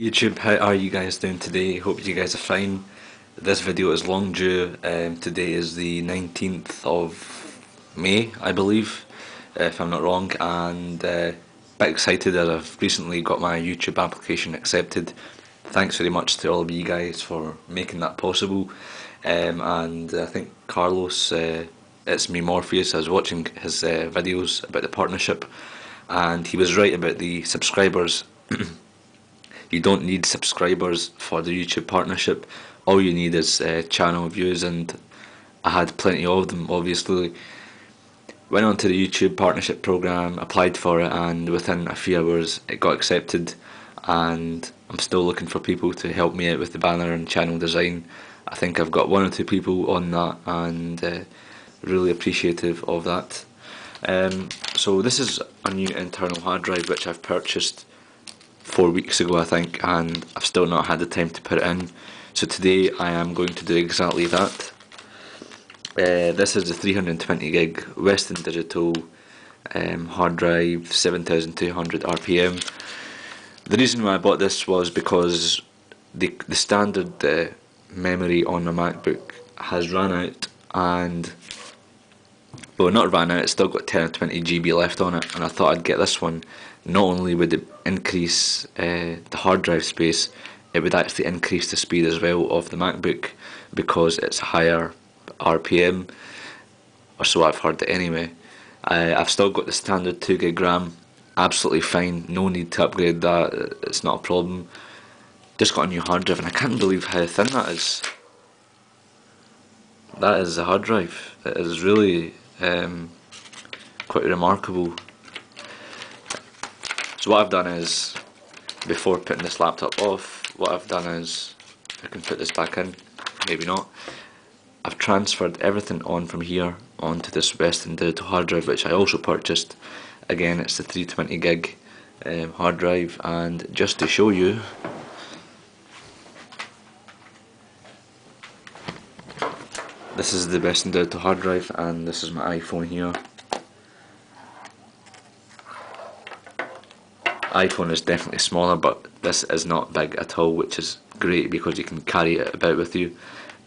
YouTube, how are you guys doing today? Hope you guys are fine. This video is long due. Um, today is the 19th of May, I believe, if I'm not wrong, and uh, bit excited as I've recently got my YouTube application accepted. Thanks very much to all of you guys for making that possible. Um, and I think Carlos, uh, it's me Morpheus, I was watching his uh, videos about the partnership, and he was right about the subscribers. you don't need subscribers for the YouTube partnership. All you need is uh, channel views, and I had plenty of them. Obviously, went on to the YouTube partnership program, applied for it, and within a few hours it got accepted. And I'm still looking for people to help me out with the banner and channel design. I think I've got one or two people on that, and uh, really appreciative of that. Um, so this is a new internal hard drive which I've purchased four weeks ago I think and I've still not had the time to put it in. So today I am going to do exactly that. Uh, this is a 320 gig Western Digital um, hard drive 7200 RPM the reason why I bought this was because the, the standard uh, memory on the MacBook has run out and well not ran out, it's still got 10 or 20 GB left on it and I thought I'd get this one not only would it increase uh, the hard drive space it would actually increase the speed as well of the MacBook because it's higher RPM or so I've heard it anyway. Uh, I've still got the standard 2 gig RAM. Absolutely fine. No need to upgrade that. It's not a problem. Just got a new hard drive and I can't believe how thin that is. That is a hard drive. It is really um, quite remarkable. So what I've done is, before putting this laptop off, what I've done is, I can put this back in, maybe not, I've transferred everything on from here onto this Western Digital hard drive which I also purchased. Again it's the 320 gig um, hard drive and just to show you This is the Western Digital hard drive and this is my iPhone here. iPhone is definitely smaller but this is not big at all which is great because you can carry it about with you.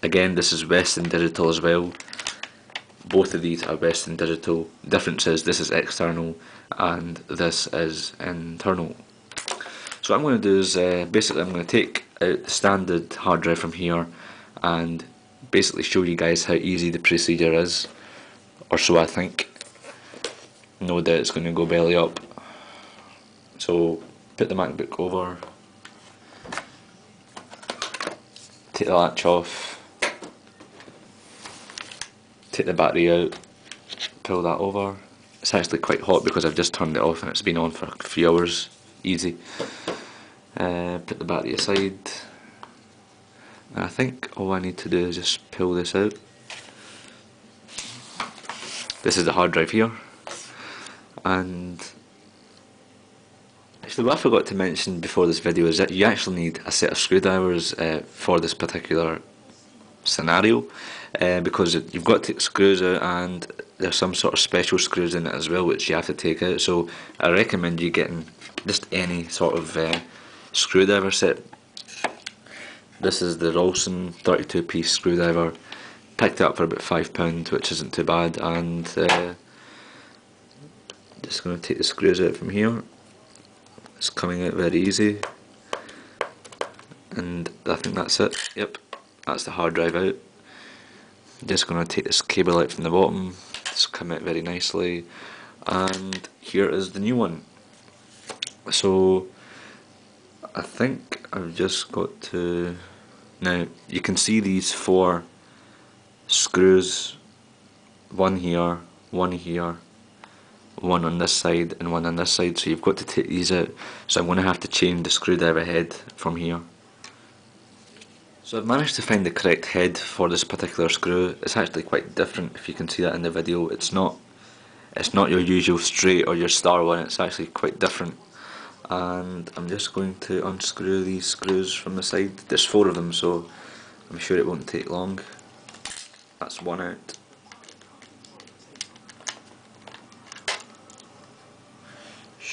Again this is Western Digital as well. Both of these are Western Digital. Difference is this is external and this is internal. So what I'm going to do is uh, basically I'm going to take out the standard hard drive from here and basically show you guys how easy the procedure is, or so I think. No doubt it's going to go belly up. So put the MacBook over, take the latch off, take the battery out, pull that over. It's actually quite hot because I've just turned it off and it's been on for a few hours, easy. Uh, put the battery aside, and I think all I need to do is just pull this out. This is the hard drive here. And actually what I forgot to mention before this video is that you actually need a set of screwdrivers uh, for this particular scenario uh, because you've got to take screws out and there's some sort of special screws in it as well which you have to take out so I recommend you getting just any sort of uh, screwdriver set this is the Rolson 32 piece screwdriver. Picked it up for about £5 which isn't too bad and uh, just going to take the screws out from here. It's coming out very easy and I think that's it. Yep, that's the hard drive out. Just going to take this cable out from the bottom. It's come out very nicely and here is the new one. So I think I've just got to now you can see these four screws, one here, one here, one on this side and one on this side so you've got to take these out so I'm going to have to change the screwdriver head from here. So I've managed to find the correct head for this particular screw. It's actually quite different if you can see that in the video. It's not it's not your usual straight or your star one, it's actually quite different and I'm just going to unscrew these screws from the side. There's four of them so I'm sure it won't take long. That's one out.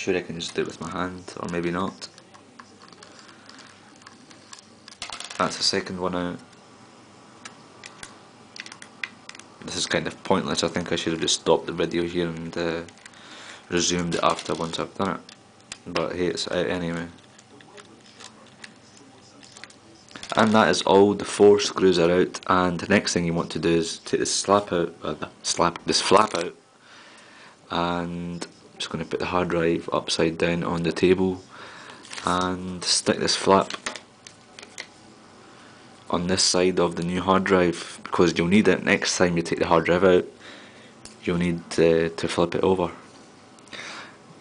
Sure I can just do it with my hand or maybe not. that's the second one out. This is kind of pointless, I think I should have just stopped the video here and uh, resumed it after once I've done it. But hey, it's out anyway. And that is all, the four screws are out and the next thing you want to do is take this slap out, uh, slap, this flap out and just going to put the hard drive upside down on the table and stick this flap on this side of the new hard drive because you'll need it next time you take the hard drive out. You'll need uh, to flip it over.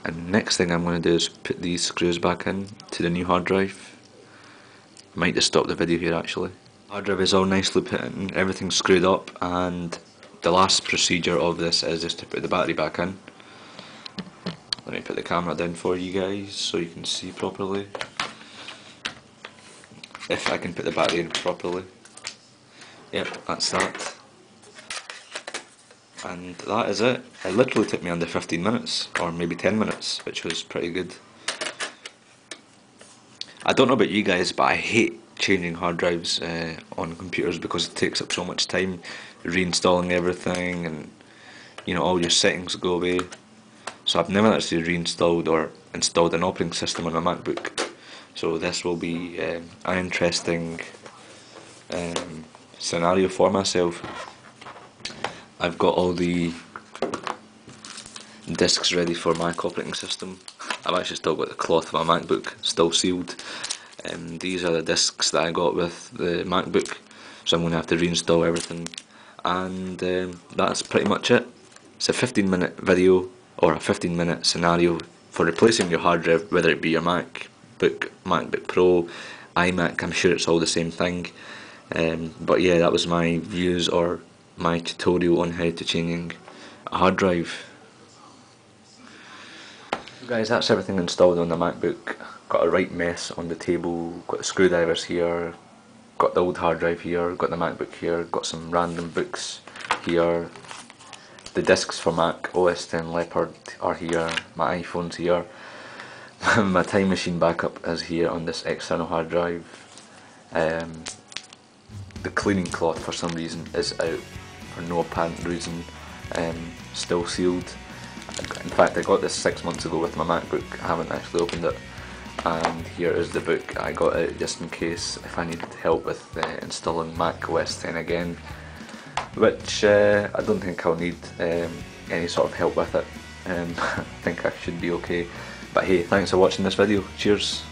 And next thing I'm going to do is put these screws back in to the new hard drive. Might just stop the video here actually. Hard drive is all nicely put in everything's screwed up and the last procedure of this is just to put the battery back in let me put the camera down for you guys so you can see properly if I can put the battery in properly. Yep, that's that. And that is it. It literally took me under 15 minutes, or maybe 10 minutes, which was pretty good. I don't know about you guys, but I hate changing hard drives uh, on computers because it takes up so much time reinstalling everything and you know all your settings go away so I've never actually reinstalled or installed an operating system on my MacBook so this will be um, an interesting um, scenario for myself. I've got all the discs ready for my operating system. I've actually still got the cloth of my MacBook still sealed. Um, these are the discs that I got with the MacBook, so I'm going to have to reinstall everything. And um, that's pretty much it. It's a 15 minute video or a 15 minute scenario for replacing your hard drive, whether it be your Mac MacBook, MacBook Pro, iMac, I'm sure it's all the same thing. Um, but yeah, that was my views or my tutorial on how to changing a hard drive. Guys, that's everything installed on the MacBook. Got a right mess on the table, got the screwdrivers here, got the old hard drive here, got the MacBook here, got some random books here, the discs for Mac OS X Leopard are here, my iPhone's here, my time machine backup is here on this external hard drive. Um, the cleaning cloth for some reason is out for no apparent reason, um, still sealed. In fact I got this six months ago with my MacBook, I haven't actually opened it. And here is the book I got it just in case if I needed help with uh, installing Mac OS X again. Which uh, I don't think I'll need um, any sort of help with it. Um, I think I should be okay. But hey, thanks for watching this video. Cheers.